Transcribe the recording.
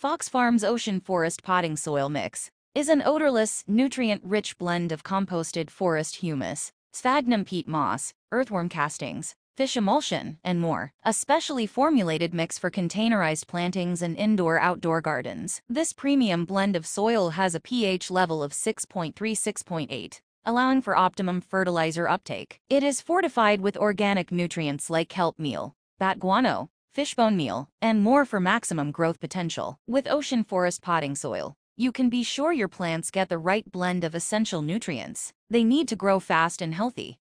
Fox Farms Ocean Forest Potting Soil Mix is an odorless, nutrient-rich blend of composted forest humus, sphagnum peat moss, earthworm castings, fish emulsion, and more. A specially formulated mix for containerized plantings and indoor-outdoor gardens. This premium blend of soil has a pH level of 6.3-6.8 allowing for optimum fertilizer uptake. It is fortified with organic nutrients like kelp meal, bat guano, fishbone meal, and more for maximum growth potential. With ocean forest potting soil, you can be sure your plants get the right blend of essential nutrients they need to grow fast and healthy.